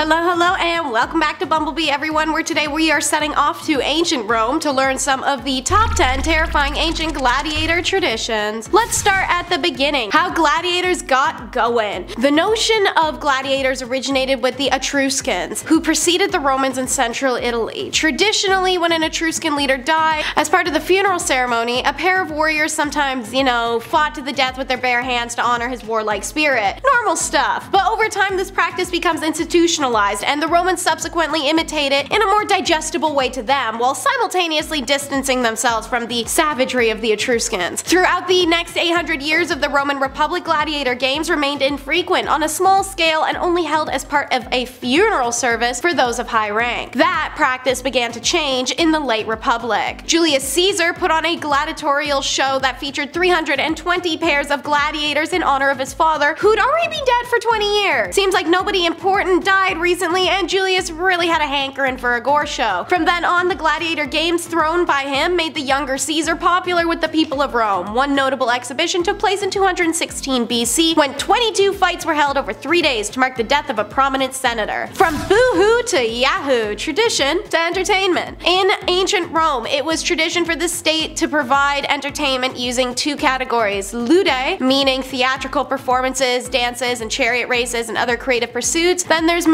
Hello, hello, and welcome back to Bumblebee, everyone, where today we are setting off to ancient Rome to learn some of the top 10 terrifying ancient gladiator traditions. Let's start at the beginning, how gladiators got going. The notion of gladiators originated with the Etruscans, who preceded the Romans in central Italy. Traditionally, when an Etruscan leader died, as part of the funeral ceremony, a pair of warriors sometimes, you know, fought to the death with their bare hands to honor his warlike spirit. Normal stuff. But over time, this practice becomes institutionalized and the Romans subsequently imitate it in a more digestible way to them, while simultaneously distancing themselves from the savagery of the Etruscans. Throughout the next 800 years of the Roman Republic, gladiator games remained infrequent on a small scale and only held as part of a funeral service for those of high rank. That practice began to change in the late Republic. Julius Caesar put on a gladiatorial show that featured 320 pairs of gladiators in honor of his father, who'd already been dead for 20 years. Seems like nobody important died recently and Julius really had a hankering for a gore show. From then on, the gladiator games thrown by him made the younger Caesar popular with the people of Rome. One notable exhibition took place in 216 BC when 22 fights were held over three days to mark the death of a prominent senator. From boohoo to yahoo, tradition to entertainment. In ancient Rome, it was tradition for the state to provide entertainment using two categories. Ludi, meaning theatrical performances, dances, and chariot races and other creative pursuits. Then there's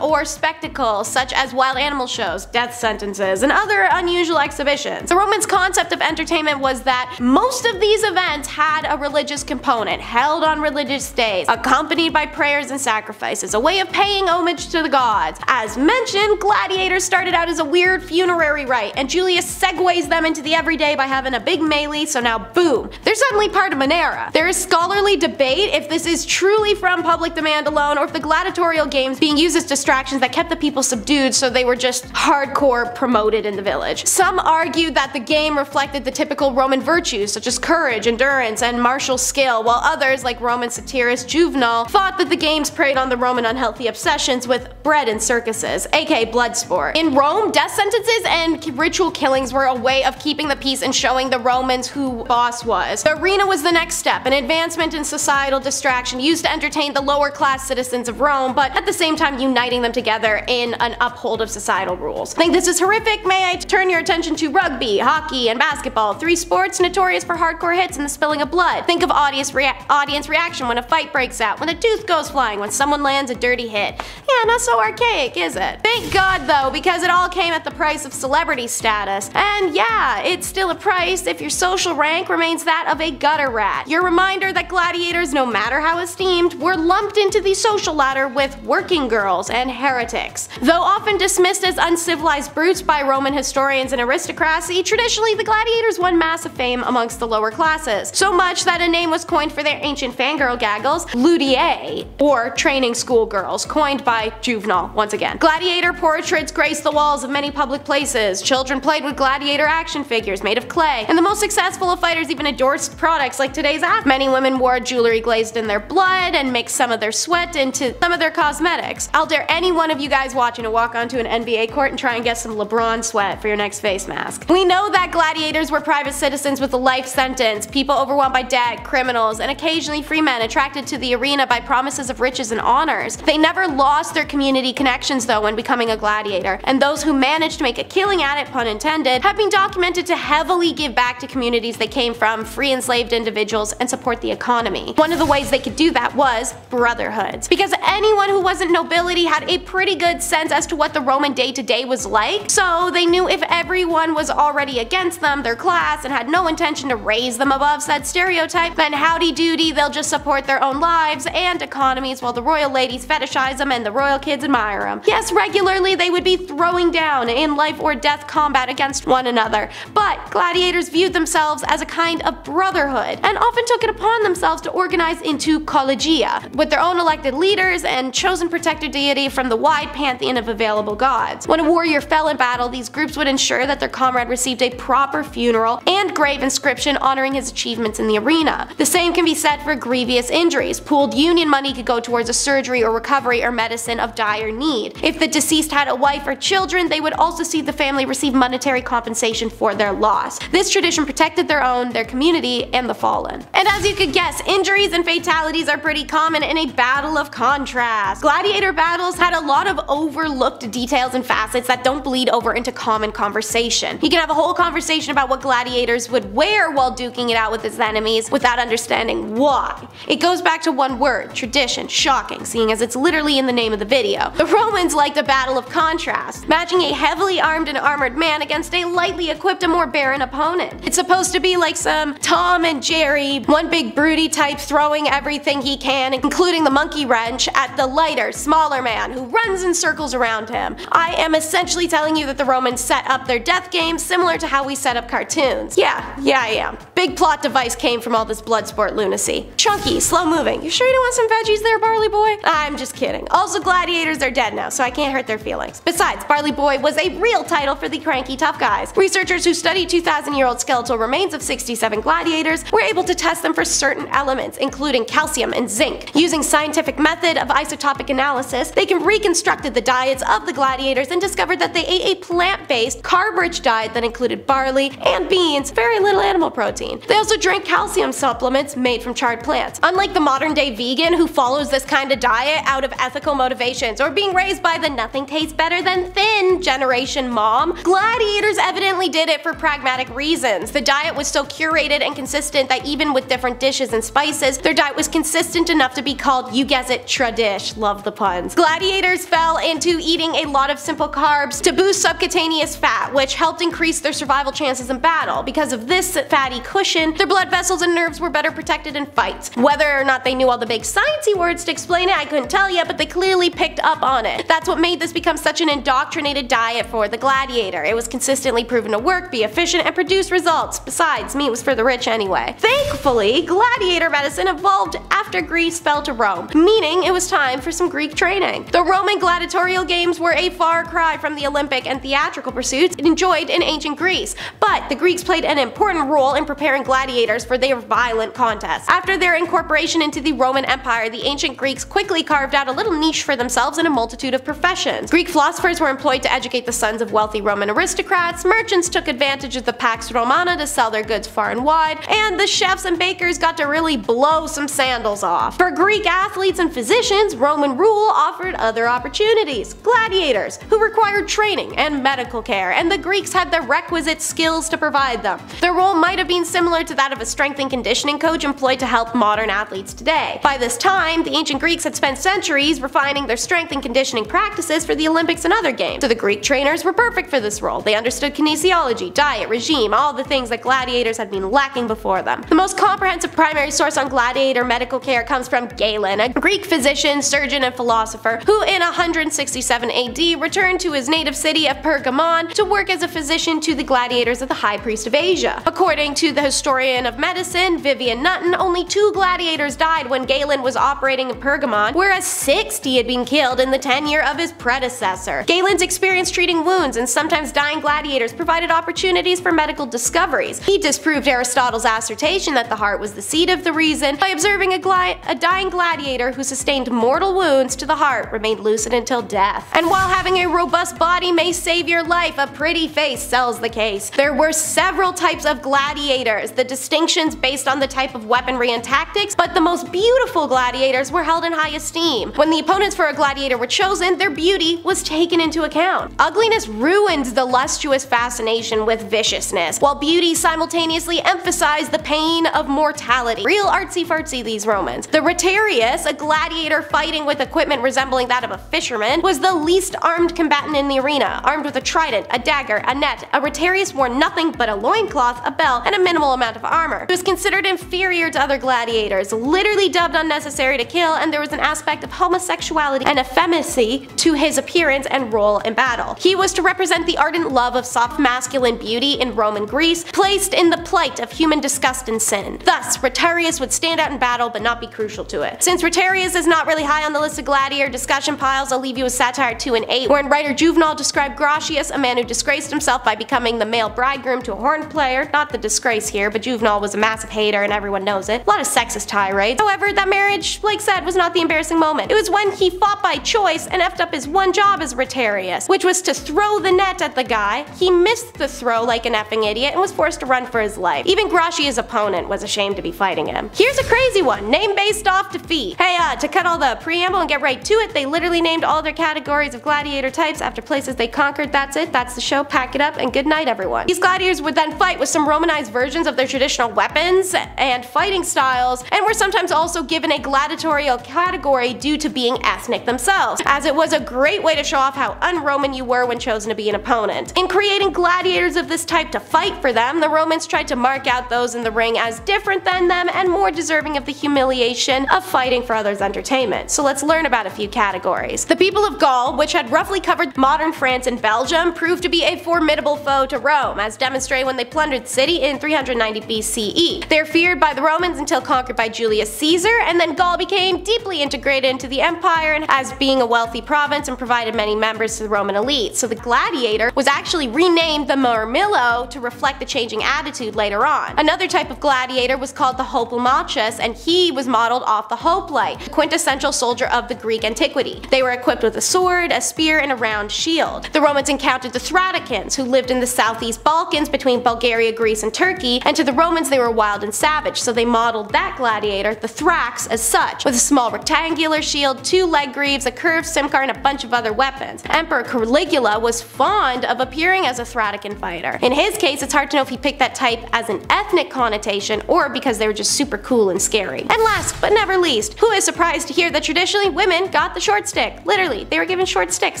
or spectacles such as wild animal shows, death sentences, and other unusual exhibitions. The Romans' concept of entertainment was that most of these events had a religious component, held on religious days, accompanied by prayers and sacrifices, a way of paying homage to the gods. As mentioned, gladiators started out as a weird funerary rite, and Julius segues them into the everyday by having a big melee, so now boom, they're suddenly part of an era. There is scholarly debate if this is truly from public demand alone or if the gladiatorial games being used as distractions that kept the people subdued so they were just hardcore promoted in the village. Some argued that the game reflected the typical Roman virtues such as courage, endurance, and martial skill, while others, like Roman satirist Juvenal, thought that the games preyed on the Roman unhealthy obsessions with bread and circuses, aka blood sport. In Rome, death sentences and ritual killings were a way of keeping the peace and showing the Romans who boss was. The arena was the next step, an advancement in societal distraction used to entertain the lower class citizens of Rome, but at the same time time uniting them together in an uphold of societal rules. I Think this is horrific? May I turn your attention to rugby, hockey, and basketball, three sports notorious for hardcore hits and the spilling of blood. Think of audience, rea audience reaction when a fight breaks out, when a tooth goes flying, when someone lands a dirty hit. Yeah, not so archaic, is it? Thank God though, because it all came at the price of celebrity status. And yeah, it's still a price if your social rank remains that of a gutter rat. Your reminder that gladiators, no matter how esteemed, were lumped into the social ladder with working girls and heretics. Though often dismissed as uncivilized brutes by Roman historians and aristocracy, traditionally the gladiators won massive fame amongst the lower classes. So much that a name was coined for their ancient fangirl gaggles, ludiae, or training school girls, coined by Juvenal once again. Gladiator portraits graced the walls of many public places. Children played with gladiator action figures made of clay, and the most successful of fighters even endorsed products like today's app. Many women wore jewelry glazed in their blood and mixed some of their sweat into some of their cosmetics. I'll dare any one of you guys watching to walk onto an NBA court and try and get some LeBron sweat for your next face mask. We know that gladiators were private citizens with a life sentence, people overwhelmed by debt, criminals, and occasionally free men attracted to the arena by promises of riches and honors. They never lost their community connections though when becoming a gladiator, and those who managed to make a killing at it, pun intended, have been documented to heavily give back to communities they came from, free enslaved individuals, and support the economy. One of the ways they could do that was brotherhoods. Because anyone who wasn't nobility had a pretty good sense as to what the Roman day to day was like, so they knew if everyone was already against them, their class, and had no intention to raise them above said stereotype, then howdy doody they'll just support their own lives and economies while the royal ladies fetishize them and the royal kids admire them. Yes, regularly they would be throwing down in life or death combat against one another, but gladiators viewed themselves as a kind of brotherhood, and often took it upon themselves to organize into collegia, with their own elected leaders and chosen protector deity from the wide pantheon of available gods. When a warrior fell in battle, these groups would ensure that their comrade received a proper funeral and grave inscription honoring his achievements in the arena. The same can be set for grievous injuries. Pooled union money could go towards a surgery or recovery or medicine of dire need. If the deceased had a wife or children, they would also see the family receive monetary compensation for their loss. This tradition protected their own, their community, and the fallen. And as you could guess, injuries and fatalities are pretty common in a battle of contrast. Gladiator battles had a lot of overlooked details and facets that don't bleed over into common conversation. You can have a whole conversation about what gladiators would wear while duking it out with his enemies without understanding why. It goes back to one word, tradition, shocking, seeing as it's literally in the name of the video. The Romans liked a battle of contrast, matching a heavily armed and armored man against a lightly equipped and more barren opponent. It's supposed to be like some Tom and Jerry, one big broody type throwing everything he can, including the monkey wrench, at the lighter, smaller man who runs in circles around him. I am essentially telling you that the Romans set up their death games similar to how we set up cartoons. Yeah, yeah I am. Big plot device came from all this bloodsport lunacy. Chunky, slow moving. You sure you don't want some veggies there, Barley Boy? I'm just kidding. Also, gladiators are dead now, so I can't hurt their feelings. Besides, Barley Boy was a real title for the cranky tough guys. Researchers who studied 2,000 year old skeletal remains of 67 gladiators were able to test them for certain elements, including calcium and zinc. Using scientific method of isotopic analysis, they can reconstructed the diets of the gladiators and discovered that they ate a plant-based, carb-rich diet that included barley and beans, very little animal protein. They also drank calcium supplements made from charred plants. Unlike the modern day vegan who follows this kind of diet out of ethical motivations or being raised by the nothing tastes better than thin generation mom, gladiators evidently did it for pragmatic reasons. The diet was so curated and consistent that even with different dishes and spices, their diet was consistent enough to be called, you guess it, tradish. Love the puns. Gladiators fell into eating a lot of simple carbs to boost subcutaneous fat, which helped increase their survival chances in battle. Because of this fatty cushion, their blood vessels and nerves were better protected in fights. Whether or not they knew all the big sciencey words to explain it, I couldn't tell you, but they clearly picked up on it. That's what made this become such an indoctrinated diet for the gladiator. It was consistently proven to work, be efficient, and produce results. Besides, meat was for the rich anyway. Thankfully, gladiator medicine evolved after Greece fell to Rome, meaning it was time for some Greek training. The Roman gladiatorial games were a far cry from the Olympic and theatrical pursuits enjoyed in ancient Greece, but the Greeks played an important role in preparing gladiators for their violent contests. After their incorporation into the Roman Empire, the ancient Greeks quickly carved out a little niche for themselves in a multitude of professions. Greek philosophers were employed to educate the sons of wealthy Roman aristocrats, merchants took advantage of the Pax Romana to sell their goods far and wide, and the chefs and bakers got to really blow some sandals off. For Greek athletes and physicians, Roman rule offered other opportunities. Gladiators, who required training and medical care, and the Greeks had the requisite skills to provide them. Their role might have been similar to that of a strength and conditioning coach employed to help modern athletes today. By this time, the ancient Greeks had spent centuries refining their strength and conditioning practices for the Olympics and other games, so the Greek trainers were perfect for this role. They understood kinesiology, diet, regime, all the things that gladiators had been lacking before them. The most comprehensive primary source on gladiator medical care comes from Galen, a Greek physician, surgeon, and philosopher who in 167 AD returned to his native city of Pergamon to work as a physician to the gladiators of the High Priest of Asia. According to the historian of medicine, Vivian Nutton, only two gladiators died when Galen was operating in Pergamon, whereas 60 had been killed in the tenure of his predecessor. Galen's experience treating wounds and sometimes dying gladiators provided opportunities for medical discoveries. He disproved Aristotle's assertion that the heart was the seat of the reason by observing a, a dying gladiator who sustained mortal wounds to the heart remained lucid until death. And while having a robust body may save your life, a pretty face sells the case. There were several types of gladiators, the distinctions based on the type of weaponry and tactics, but the most beautiful gladiators were held in high esteem. When the opponents for a gladiator were chosen, their beauty was taken into account. Ugliness ruined the lustrous fascination with viciousness, while beauty simultaneously emphasized the pain of mortality. Real artsy fartsy these Romans. The Retiarius, a gladiator fighting with equipment resembling that of a fisherman, was the least armed combatant in the arena, armed with a trident, a dagger, a net. A Retiarius wore nothing but a loincloth, a belt, and a minimal amount of armor. He was considered inferior to other gladiators, literally dubbed unnecessary to kill, and there was an aspect of homosexuality and effeminacy to his appearance and role in battle. He was to represent the ardent love of soft masculine beauty in Roman Greece, placed in the plight of human disgust and sin. Thus, Retiarius would stand out in battle but not be crucial to it. Since Retiarius is not really high on the list of gladiator discussion piles, I'll leave you with satire 2 and 8, wherein writer Juvenal described Gratius, a man who disgraced himself by becoming the male bridegroom to a horn player. Not the disgrace here, but Juvenal was a massive hater and everyone knows it. A lot of sexist tirades. However, that marriage, like said, was not the embarrassing moment. It was when he fought by choice and effed up his one job as Retiarius, which was to throw the net at the guy. He missed the throw like an effing idiot and was forced to run for his life. Even Gratia's opponent was ashamed to be fighting him. Here's a crazy one, name based off defeat. Hey, uh, to cut all the preamble and get right to it, they literally named all their categories of gladiator types after places they conquered. That's it, that's the show, pack it up, and good night everyone. These gladiators would then fight with some romanized versions of their traditional weapons and fighting styles, and were sometimes also given a gladiatorial category due to being ethnic themselves, as it was a great way to show off how un-Roman you were when chosen to be an opponent. In creating gladiators of this type to fight for them, the Romans tried to mark out those in the ring as different than them and more deserving of the humiliation of fighting for others' entertainment. So let's learn about a few categories. The people of Gaul, which had roughly covered modern France and Belgium, proved to be a formidable foe to Rome, as demonstrated when they plundered the city in 390 BCE. They're feared by the Romans until conquered by Julius Caesar, and then Gaul became deeply integrated into the empire and as being a wealthy province and provided many members to the Roman elite. So the gladiator was actually renamed the Murmillo to reflect the changing attitude later on. Another type of gladiator was called the Hoplomachus, and he was modeled off the hoplite, the quintessential soldier of the Greek antiquity. They were equipped with a sword, a spear, and a round shield. The Romans encountered the Thracians, who lived in the southeast Balkans between Bulgaria, Greece, and Turkey, and to the Romans they were wild and savage, so they modeled that gladiator, the Thrax, as such, with a small rectangular shield, two leg greaves, a curved simcar, and a bunch of other weapons. Emperor Caligula was fond of appearing as a Thracian fighter. In his case, it's hard to know if he picked that type as an ethnic connotation or because they were just super cool and scary. And last but never least, who is surprised to hear that traditionally women got the short stick? Literally, they were given short sticks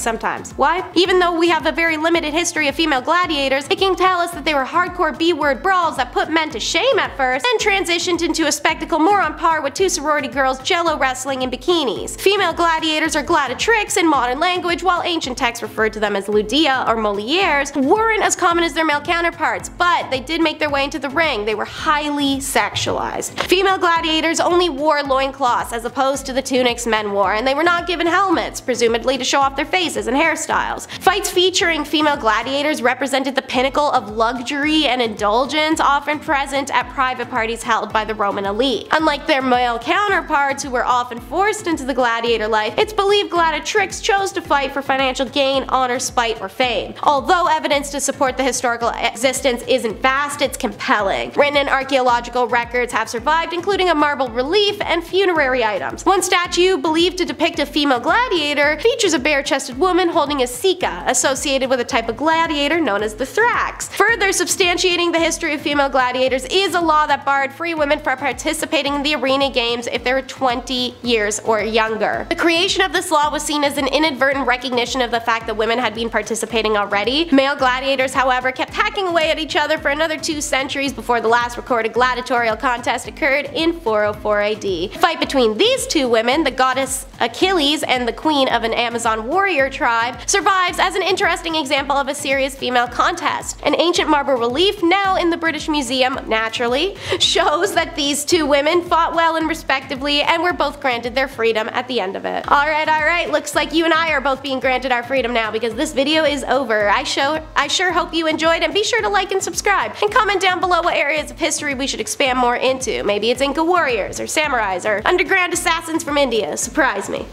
sometimes. Why? Even though we have a very limited history of female gladiators, it can tell us that they were hardcore B-word brawls that put men to shame at first, then transitioned into a spectacle more on par with two sorority girls jello wrestling in bikinis. Female gladiators are gladiatrix in modern language, while ancient texts referred to them as Ludia or mulieres, weren't as common as their male counterparts, but they did make their way into the ring. They were highly sexualized. Female gladiators only wore loincloths as opposed to the tunics men wore, and they were not given helmets, presumably to show off their faces and hairstyles. Fights featuring female gladiators represented the pinnacle of luxury and indulgence, often present at private parties held by the Roman elite. Unlike their male counterparts who were often forced into the gladiator life, it's believed gladiatrix chose to fight for financial gain, honor, spite, or fame. Although evidence to support the historical existence isn't vast, it's compelling. Written and archaeological records have survived, including a marble relief and funerary items. One statue, believed to depict a female gladiator, features a bare-chested woman holding a sica, associated with a type of gladiator known as the Thrax. Further substantiating the history of female gladiators is a law that barred free women from participating in the arena games if they were 20 years or younger. The creation of this law was seen as an inadvertent recognition of the fact that women had been participating already. Male gladiators, however, kept hacking away at each other for another two centuries before the last recorded gladiatorial contest occurred in 404 AD. The fight between these two women, the goddess Achilles and the queen of an Amazon warrior tribe, survives as an interesting example of a serious female contest. An ancient marble relief, now in the British Museum, naturally, shows these two women fought well and respectively and were both granted their freedom at the end of it. Alright, alright, looks like you and I are both being granted our freedom now because this video is over. I, show, I sure hope you enjoyed and be sure to like and subscribe and comment down below what areas of history we should expand more into. Maybe it's Inca warriors or samurais or underground assassins from India. Surprise me.